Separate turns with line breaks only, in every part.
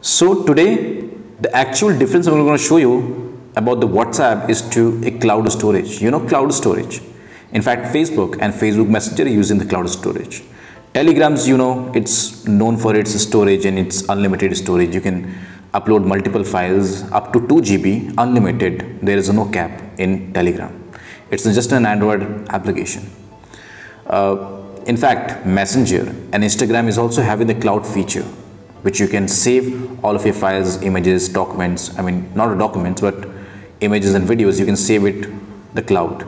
So today, the actual difference I'm going to show you about the WhatsApp is to a cloud storage. You know cloud storage. In fact, Facebook and Facebook Messenger using the cloud storage. Telegrams, you know, it's known for its storage and its unlimited storage. You can upload multiple files up to 2 GB unlimited. There is no cap in Telegram. It's just an Android application. Uh, in fact, Messenger and Instagram is also having the cloud feature which you can save all of your files, images, documents. I mean, not documents, but images and videos. You can save it the cloud.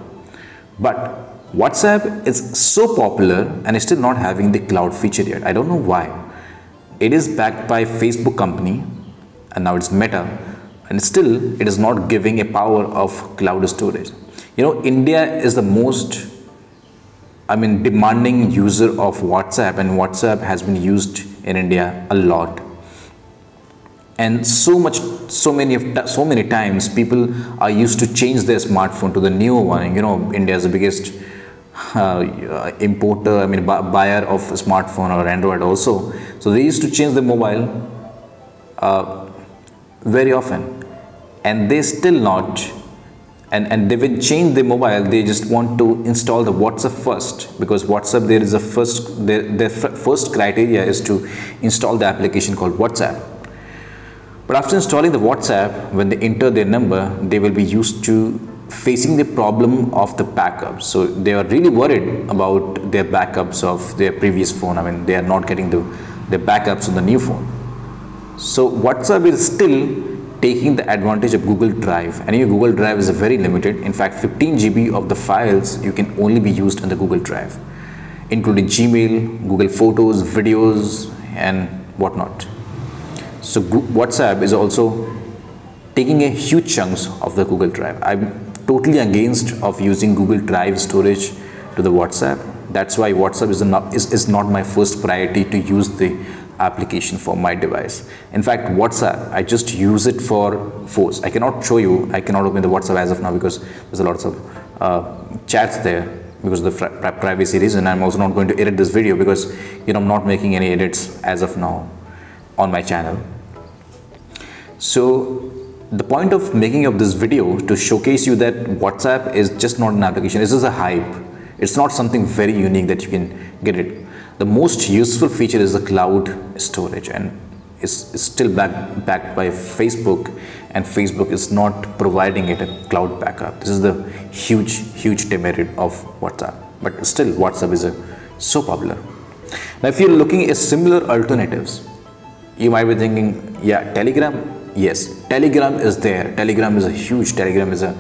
But WhatsApp is so popular and is still not having the cloud feature yet. I don't know why. It is backed by Facebook company and now it's Meta and still it is not giving a power of cloud storage. You know, India is the most I mean demanding user of WhatsApp and WhatsApp has been used in India a lot. And so much so many of so many times people are used to change their smartphone to the newer one. You know India is the biggest uh, importer I mean buyer of smartphone or Android also. So they used to change the mobile uh, very often. And they still not and, and they will change the mobile. They just want to install the whatsapp first because whatsapp there is a first their, their first criteria is to install the application called whatsapp. But after installing the whatsapp when they enter their number they will be used to facing the problem of the backup. So they are really worried about their backups of their previous phone. I mean they are not getting the the backups on the new phone. So whatsapp is still taking the advantage of Google Drive. And your Google Drive is very limited. In fact 15 GB of the files you can only be used in the Google Drive including Gmail, Google Photos, videos and whatnot. So WhatsApp is also taking a huge chunks of the Google Drive. I'm totally against of using Google Drive storage to the WhatsApp. That's why WhatsApp is not, is, is not my first priority to use the application for my device. In fact whatsapp i just use it for force i cannot show you i cannot open the whatsapp as of now because there's a lot of uh, chats there because of the privacy reason. I'm also not going to edit this video because you know i'm not making any edits as of now on my channel. So the point of making of this video to showcase you that whatsapp is just not an application. This is a hype. It's not something very unique that you can get it the most useful feature is the cloud storage and is, still back, backed by Facebook and Facebook is not providing it a cloud backup. This is the huge, huge demerit of WhatsApp. But still WhatsApp is a, so popular. Now if you're looking at similar alternatives, you might be thinking, yeah, Telegram, yes, Telegram is there. Telegram is a huge, Telegram is a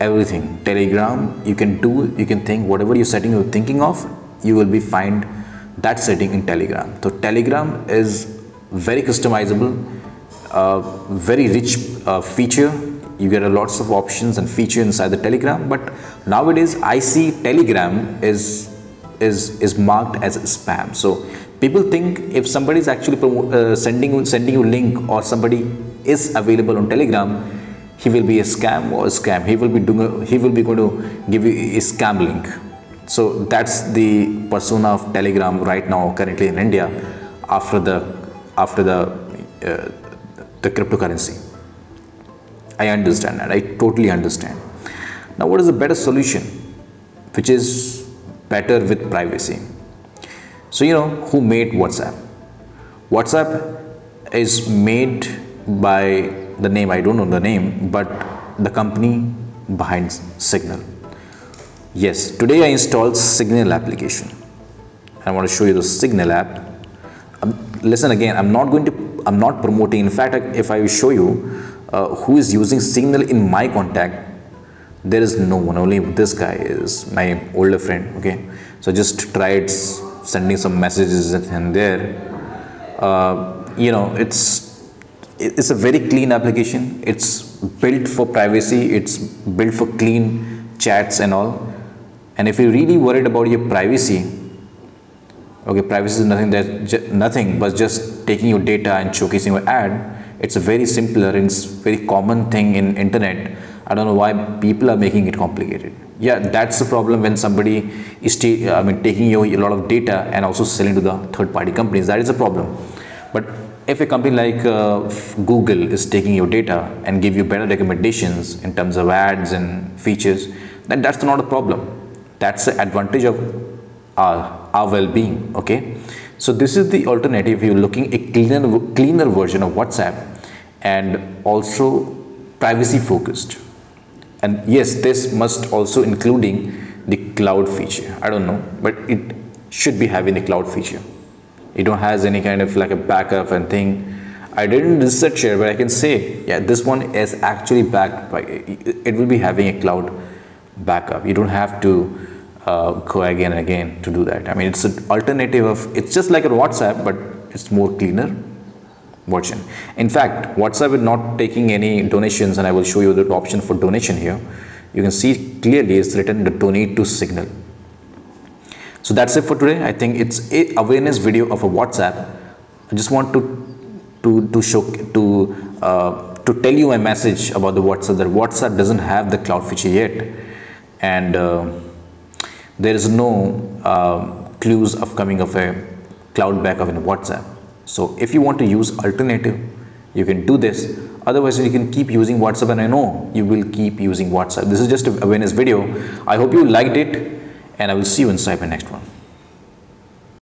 everything. Telegram, you can do, you can think whatever you're setting, you're thinking of, you will be find that setting in telegram. So telegram is very customizable uh, very rich uh, feature. You get a lots of options and feature inside the telegram but nowadays i see telegram is is is marked as spam. So people think if somebody is actually uh, sending sending you link or somebody is available on telegram he will be a scam or a scam. He will be doing a, he will be going to give you a scam link so that's the persona of telegram right now currently in india after the after the uh, the cryptocurrency. I understand that. I totally understand. Now what is a better solution which is better with privacy? So you know who made whatsapp? Whatsapp is made by the name i don't know the name but the company behind signal yes today I installed signal application. I want to show you the signal app. Um, listen again I'm not going to I'm not promoting in fact if I show you uh, who is using signal in my contact there is no one. Only this guy is my older friend okay? So just tried sending some messages and there. Uh, you know it's it's a very clean application. It's built for privacy. It's built for clean chats and all and if you're really worried about your privacy okay privacy is nothing that nothing but just taking your data and showcasing your ad. It's a very simpler and it's very common thing in internet. I don't know why people are making it complicated. Yeah that's the problem when somebody is mean taking your a lot of data and also selling to the third party companies. That is a problem. But if a company like uh, google is taking your data and give you better recommendations in terms of ads and features then that's not a problem that's the advantage of our, our well-being okay? So this is the alternative. You're looking a cleaner cleaner version of whatsapp and also privacy focused. And yes this must also including the cloud feature. I don't know but it should be having the cloud feature. It don't has any kind of like a backup and thing. I didn't research here but i can say yeah this one is actually backed by it will be having a cloud backup. You don't have to uh, go again and again to do that. I mean it's an alternative of it's just like a whatsapp but it's more cleaner version. In fact whatsapp is not taking any donations and i will show you the option for donation here. You can see clearly it's written the donate to signal. So that's it for today. I think it's a awareness video of a whatsapp. I just want to to to show to uh, to tell you a message about the whatsapp that whatsapp doesn't have the cloud feature yet and uh, there is no uh, clues of coming of a cloud backup in whatsapp. So if you want to use alternative you can do this. Otherwise you can keep using whatsapp and i know you will keep using whatsapp. This is just a awareness video. I hope you liked it and i will see you inside my next one